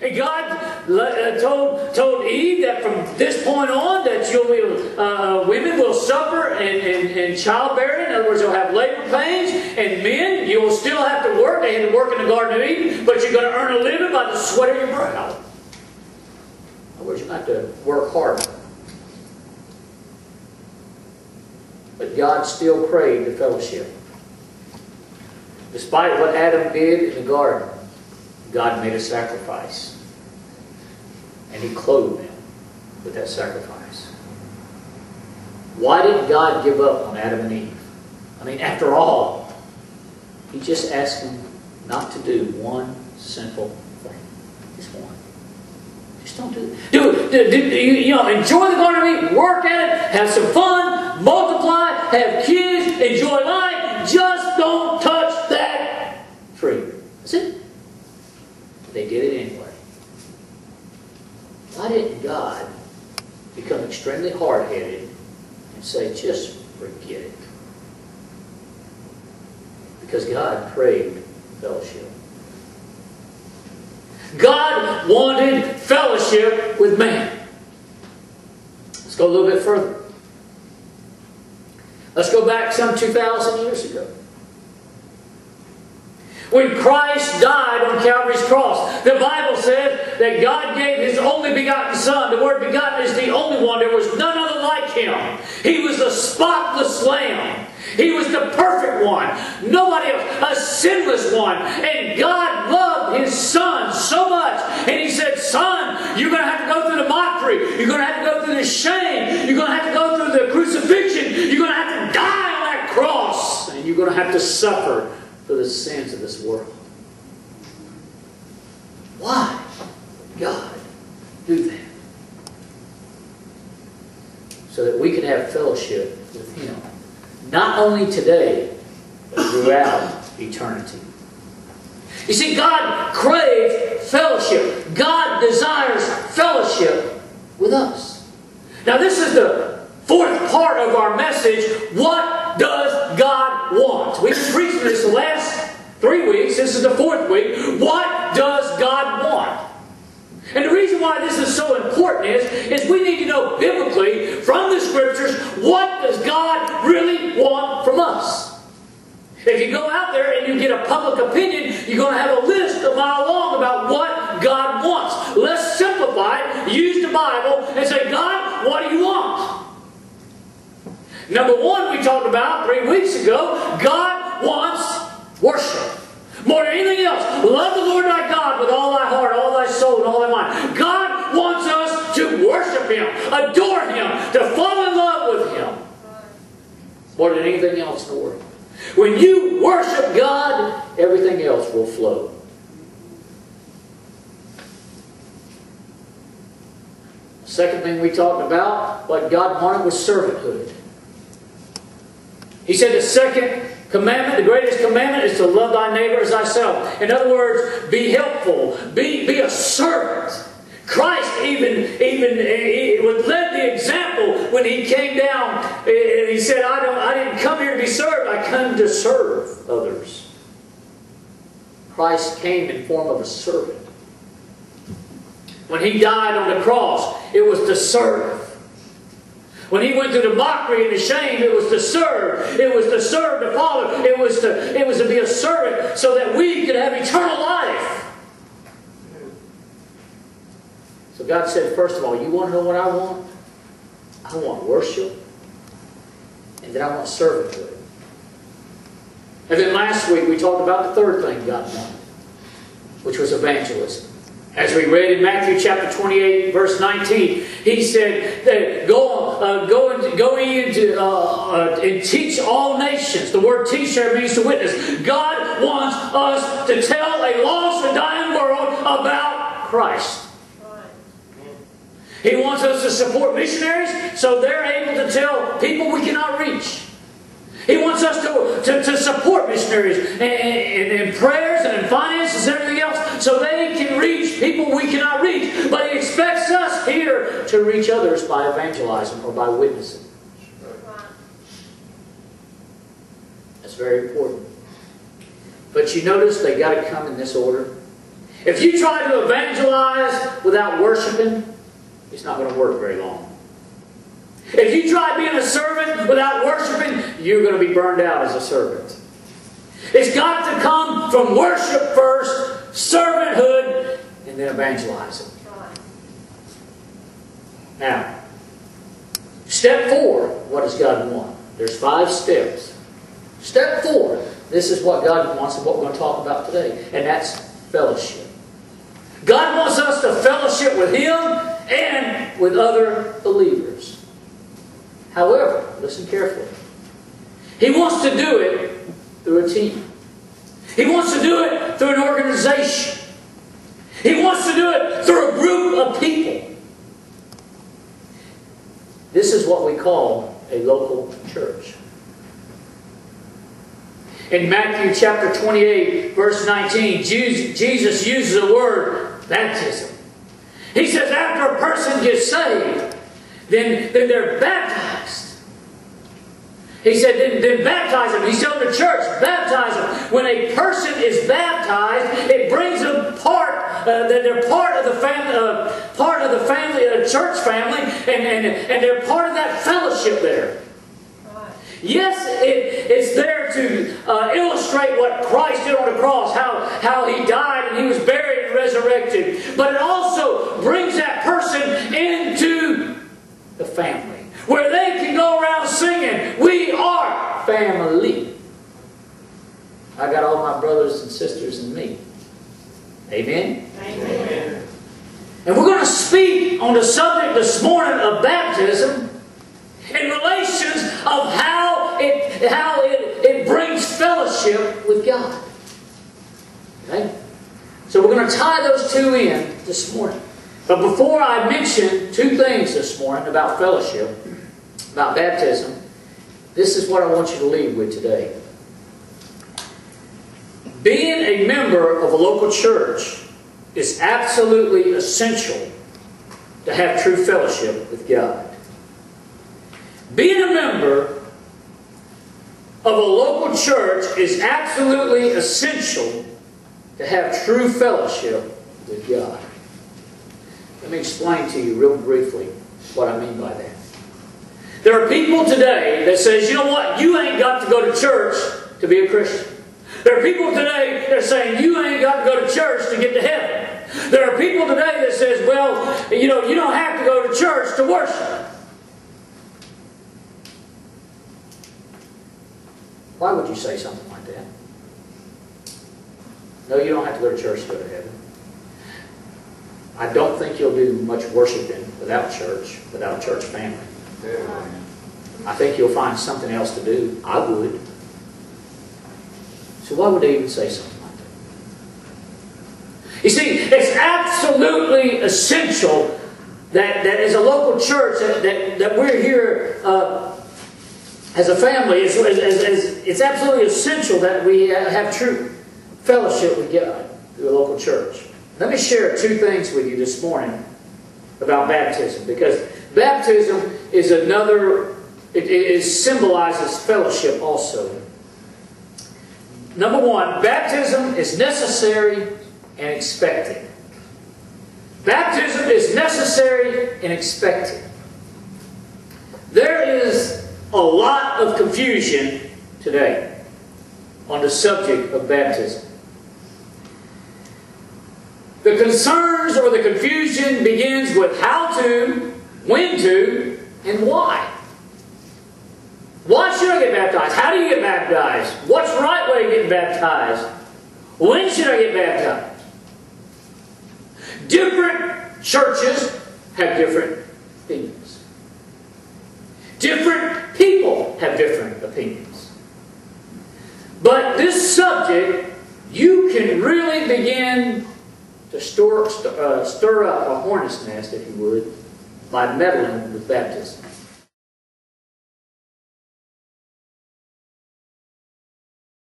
And God uh, told, told Eve that from this point on that you'll be, uh, women will suffer in, in, in, childbearing. In other words, you'll have labor pains. And men, you will still have to work. They had to work in the Garden of Eden, but you're going to earn a living by the sweat of your brow. Words, you have to work hard. But God still craved the fellowship. Despite what Adam did in the garden, God made a sacrifice. And He clothed them with that sacrifice. Why did God give up on Adam and Eve? I mean, after all, He just asked them not to do one simple thing. Just one. Just don't do it. Do, do, do, you know, enjoy the Garden of Eden, work at it, have some fun, multiply, have kids, enjoy life. Just don't touch that tree. That's it. They did it anyway. Why didn't God become extremely hard-headed and say, just forget it? Because God prayed fellowship. God wanted fellowship with man. Let's go a little bit further. Let's go back some 2,000 years ago. When Christ died on Calvary's cross, the Bible said that God gave His only begotten Son. The word begotten is the only one. There was none other like Him. He was the spotless Lamb. He was the perfect one. Nobody else. A sinless one. And God loved His Son so much. And He said, Son, you're going to have to go through the mockery. You're going to have to go through the shame. You're going to have to go through the crucifixion. You're going to have to die on that cross. And you're going to have to suffer for the sins of this world. Why God do that? So that we could have fellowship with Him. Not only today, but throughout eternity. You see, God craves fellowship. God desires fellowship with us. Now, this is the fourth part of our message. What does God wants? We've preaching this the last three weeks. This is the fourth week. What does God want? And the reason why this is so important is, is we need to know biblically from the scriptures what does God really want from us. If you go out there and you get a public opinion, you're going to have a list a mile long about what God wants. Let's simplify it, use the Bible, and say, God, what do you want? Number one, we talked about three weeks ago, God wants worship. More than anything else, love the Lord thy God with all thy heart, all thy soul, and all thy mind. God wants us to worship Him, adore Him, to fall in love with Him. More than anything else in the world. When you worship God, everything else will flow. Second thing we talked about, what God wanted was servanthood. He said the second commandment, the greatest commandment is to love thy neighbor as thyself. In other words, be helpful, be, be a servant. Christ even, even eh, eh, he led the example when he came down eh, and he said, I, don't, I didn't come here to be served, I come to serve others. Christ came in form of a servant. When he died on the cross, it was to serve. When he went through the mockery and the shame, it was to serve. It was to serve the Father. It was to, it was to be a servant so that we could have eternal life. So God said, first of all, you want to know what I want? I want worship. And then I want servanthood. And then last week we talked about the third thing God wanted, which was evangelism. As we read in Matthew chapter 28, verse 19, he said that go, uh, go, and, go into, uh, uh, and teach all nations. The word teach there means to witness. God wants us to tell a lost and dying world about Christ. He wants us to support missionaries so they're able to tell people we cannot reach. He wants us to, to, to support missionaries in, in, in prayers and in finances and everything else so they can reach people we cannot reach. But He expects us here to reach others by evangelizing or by witnessing. That's very important. But you notice they got to come in this order. If you try to evangelize without worshiping, it's not going to work very long. If you try being a servant without worshiping, you're going to be burned out as a servant. It's got to come from worship first, servanthood, and then evangelizing. Now, step four, what does God want? There's five steps. Step four, this is what God wants and what we're going to talk about today, and that's fellowship. God wants us to fellowship with Him and with other believers. However, listen carefully. He wants to do it through a team. He wants to do it through an organization. He wants to do it through a group of people. This is what we call a local church. In Matthew chapter 28, verse 19, Jesus uses the word baptism. He says after a person gets saved, then, then they're baptized. He said, then, then baptize them. He's telling the church, baptize them. When a person is baptized, it brings them part, uh, that they're part of the family, uh, part of the family, uh, church family, and, and, and they're part of that fellowship there. Yes, it, it's there to uh, illustrate what Christ did on the cross, how, how He died and He was buried and resurrected. But it also brings that person into the family, where they can go around singing, We are family. I got all my brothers and sisters and me. Amen? Amen. And we're going to speak on the subject this morning of baptism in relations of how it, how it, it brings fellowship with God. Okay? So we're going to tie those two in this morning. But before I mention two things this morning about fellowship, about baptism, this is what I want you to leave with today. Being a member of a local church is absolutely essential to have true fellowship with God. Being a member of a local church is absolutely essential to have true fellowship with God. Let me explain to you real briefly what I mean by that. There are people today that says, you know what, you ain't got to go to church to be a Christian. There are people today that are saying, you ain't got to go to church to get to heaven. There are people today that says, well, you know, you don't have to go to church to worship. Why would you say something like that? No, you don't have to go to church to go to heaven. I don't think you'll do much worshiping without church, without a church family. I think you'll find something else to do. I would. So why would they even say something like that? You see, it's absolutely essential that, that as a local church that, that, that we're here uh, as a family, it's, it's, it's absolutely essential that we have true fellowship with God through a local church. Let me share two things with you this morning about baptism because baptism is another, it, symbolizes fellowship also. Number one, baptism is necessary and expected. Baptism is necessary and expected. There is a lot of confusion today on the subject of baptism. The concerns or the confusion begins with how to, when to, and why. Why should I get baptized? How do you get baptized? What's the right way to get baptized? When should I get baptized? Different churches have different opinions. Different people have different opinions. But this subject, you can really begin to stir, uh, stir up a hornet's nest, if you would, by meddling with baptism.